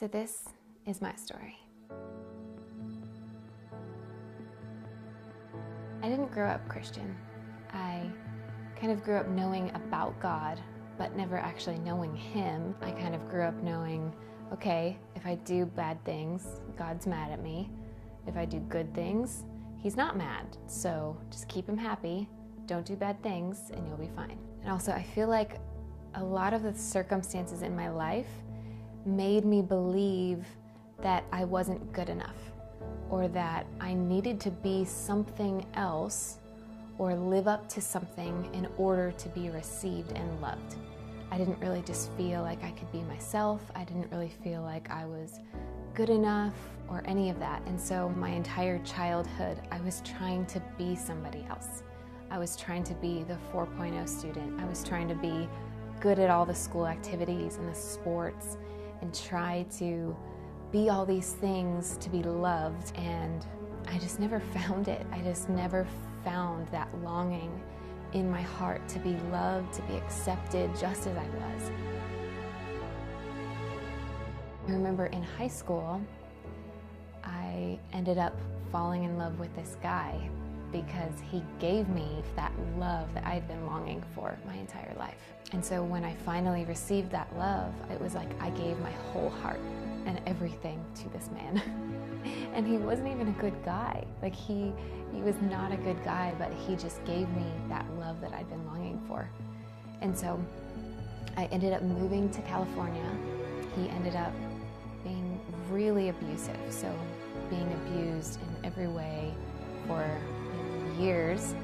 So, this is my story. I didn't grow up Christian. I kind of grew up knowing about God, but never actually knowing Him. I kind of grew up knowing okay, if I do bad things, God's mad at me. If I do good things, He's not mad. So just keep Him happy, don't do bad things, and you'll be fine. And also, I feel like a lot of the circumstances in my life made me believe that I wasn't good enough or that I needed to be something else or live up to something in order to be received and loved. I didn't really just feel like I could be myself. I didn't really feel like I was good enough or any of that. And so my entire childhood, I was trying to be somebody else. I was trying to be the 4.0 student. I was trying to be good at all the school activities and the sports and try to be all these things to be loved. And I just never found it. I just never found that longing in my heart to be loved, to be accepted just as I was. I remember in high school, I ended up falling in love with this guy because he gave me that love that I'd been longing for my entire life. And so when I finally received that love, it was like I gave my whole heart and everything to this man. and he wasn't even a good guy. Like he he was not a good guy, but he just gave me that love that I'd been longing for. And so I ended up moving to California. He ended up being really abusive. So being abused in every way for years.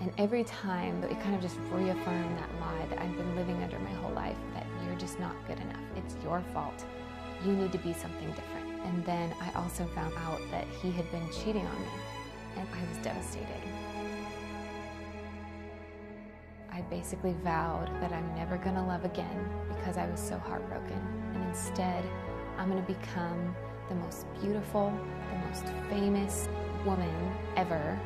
And every time it kind of just reaffirmed that lie that I've been living under my whole life that you're just not good enough. It's your fault. You need to be something different. And then I also found out that he had been cheating on me, and I was devastated. I basically vowed that I'm never going to love again because I was so heartbroken. And instead, I'm going to become the most beautiful, the most famous woman ever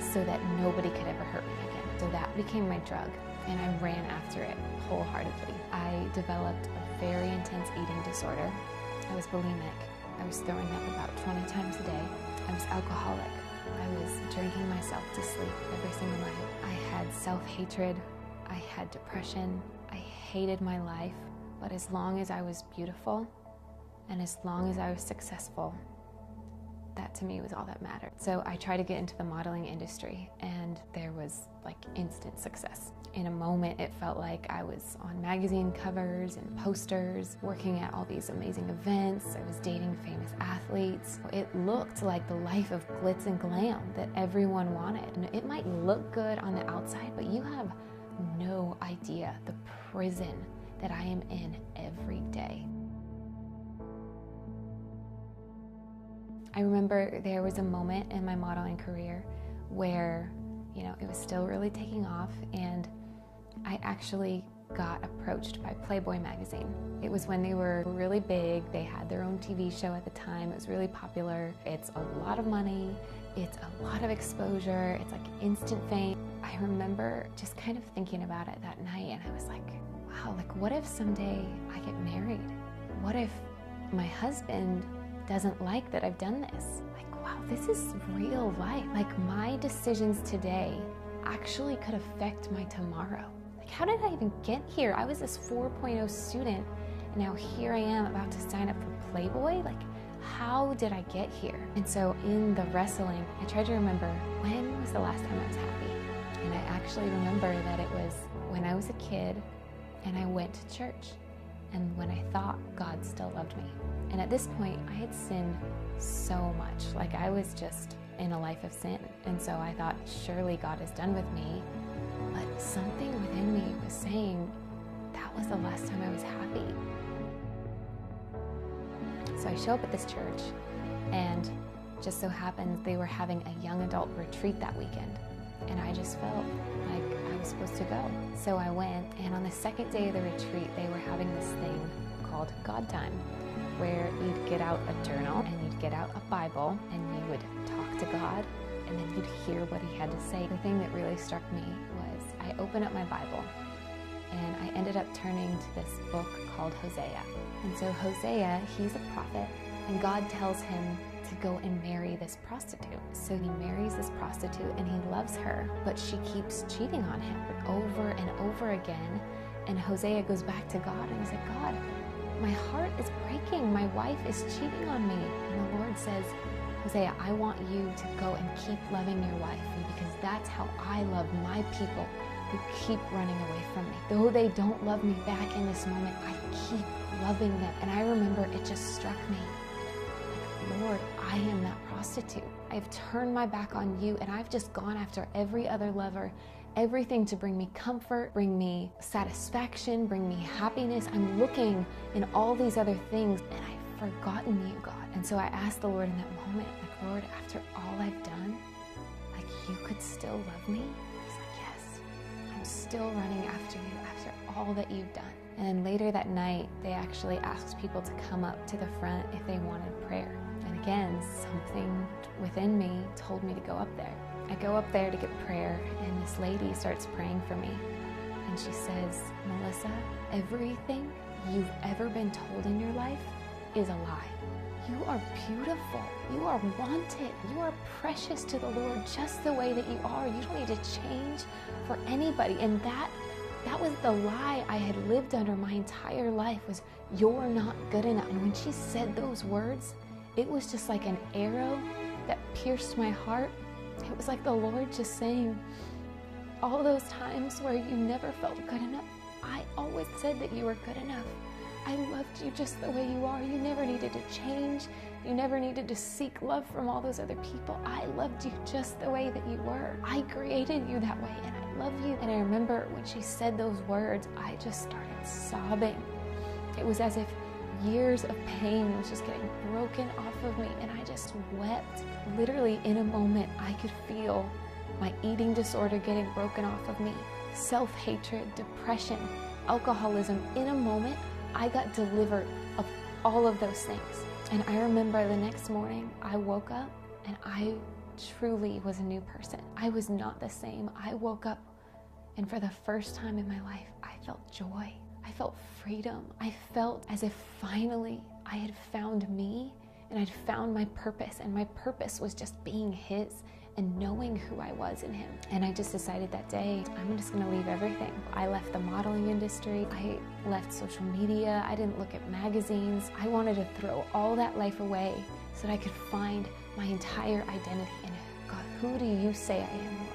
so that nobody could ever hurt me again. So that became my drug, and I ran after it wholeheartedly. I developed a very intense eating disorder. I was bulimic. I was throwing up about 20 times a day. I was alcoholic. I was drinking myself to sleep every single night. I had self hatred. I had depression. I hated my life. But as long as I was beautiful and as long as I was successful, that to me was all that mattered. So I tried to get into the modeling industry and there was like instant success. In a moment, it felt like I was on magazine covers and posters, working at all these amazing events. I was dating famous athletes. It looked like the life of glitz and glam that everyone wanted. And it might look good on the outside, but you have no idea the prison that I am in every day. I remember there was a moment in my modeling career where, you know, it was still really taking off, and I actually got approached by Playboy magazine. It was when they were really big. They had their own TV show at the time. It was really popular. It's a lot of money. It's a lot of exposure. It's like instant fame. I remember just kind of thinking about it that night and I was like, wow, like what if someday I get married? What if my husband doesn't like that I've done this. Like, wow, this is real life. Like, my decisions today actually could affect my tomorrow. Like, how did I even get here? I was this 4.0 student, and now here I am about to sign up for Playboy. Like, how did I get here? And so, in the wrestling, I tried to remember when was the last time I was happy? And I actually remember that it was when I was a kid and I went to church and when I thought God still loved me. And at this point, I had sinned so much. Like I was just in a life of sin. And so I thought, surely God is done with me. But something within me was saying, that was the last time I was happy. So I show up at this church, and just so happens they were having a young adult retreat that weekend. And I just felt like Supposed to go. So I went, and on the second day of the retreat, they were having this thing called God Time where you'd get out a journal and you'd get out a Bible and you would talk to God and then you'd hear what He had to say. The thing that really struck me was I opened up my Bible and I ended up turning to this book called Hosea. And so Hosea, he's a prophet, and God tells him to go and marry this prostitute. So he marries this prostitute and he loves her, but she keeps cheating on him over and over again. And Hosea goes back to God and he's like, God, my heart is breaking. My wife is cheating on me. And the Lord says, Hosea, I want you to go and keep loving your wife because that's how I love my people who keep running away from me. Though they don't love me back in this moment, I keep loving them. And I remember it just struck me. Like, Lord, I am that prostitute. I've turned my back on you and I've just gone after every other lover everything to bring me comfort, bring me satisfaction, bring me happiness. I'm looking in all these other things and I've forgotten you, God. And so I asked the Lord in that moment, like, Lord, after all I've done, like you could still love me? He's like, Yes, I'm still running after you after all that you've done. And later that night, they actually asked people to come up to the front if they wanted prayer. And again, something within me told me to go up there. I go up there to get prayer, and this lady starts praying for me. And she says, Melissa, everything you've ever been told in your life is a lie. You are beautiful. You are wanted. You are precious to the Lord just the way that you are. You don't need to change for anybody. And that that was the lie I had lived under my entire life was you're not good enough. And when she said those words, it was just like an arrow that pierced my heart it was like the Lord just saying, all those times where you never felt good enough, I always said that you were good enough. I loved you just the way you are. You never needed to change. You never needed to seek love from all those other people. I loved you just the way that you were. I created you that way and I love you. And I remember when she said those words, I just started sobbing. It was as if years of pain was just getting broken off of me and I just wept. Literally in a moment, I could feel my eating disorder getting broken off of me, self hatred, depression, alcoholism. In a moment, I got delivered of all of those things. And I remember the next morning, I woke up and I truly was a new person. I was not the same. I woke up and for the first time in my life, I felt joy. I felt freedom. I felt as if finally I had found me and I'd found my purpose, and my purpose was just being His and knowing who I was in Him. And I just decided that day, I'm just gonna leave everything. I left the modeling industry, I left social media, I didn't look at magazines. I wanted to throw all that life away so that I could find my entire identity in God, who do you say I am, Lord?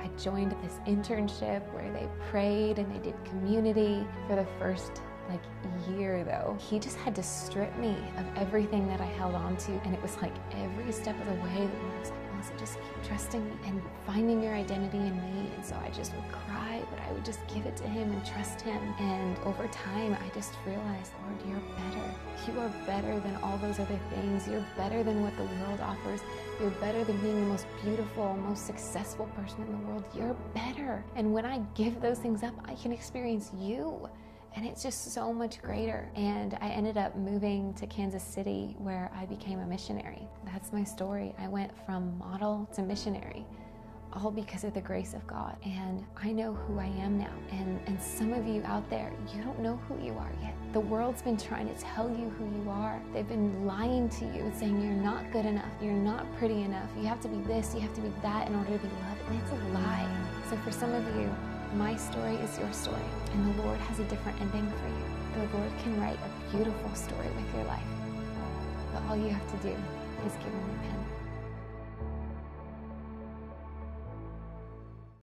I joined this internship where they prayed and they did community for the first like year though. He just had to strip me of everything that I held on to and it was like every step of the way the Lord was like, Melissa, just keep trusting me and finding your identity in me. And so I just would cry, but I would just give it to him and trust him. And over time I just realized, Lord, you're better. You are better than all those other things. You're better than what the world offers. You're better than being the most beautiful, most successful person in the world. You're better. And when I give those things up, I can experience you. And it's just so much greater. And I ended up moving to Kansas City where I became a missionary. That's my story. I went from model to missionary all because of the grace of God. And I know who I am now. And, and some of you out there, you don't know who you are yet. The world's been trying to tell you who you are. They've been lying to you, saying you're not good enough, you're not pretty enough, you have to be this, you have to be that in order to be loved. And it's a lie. So for some of you, my story is your story, and the Lord has a different ending for you. The Lord can write a beautiful story with your life. But all you have to do is give him a pen.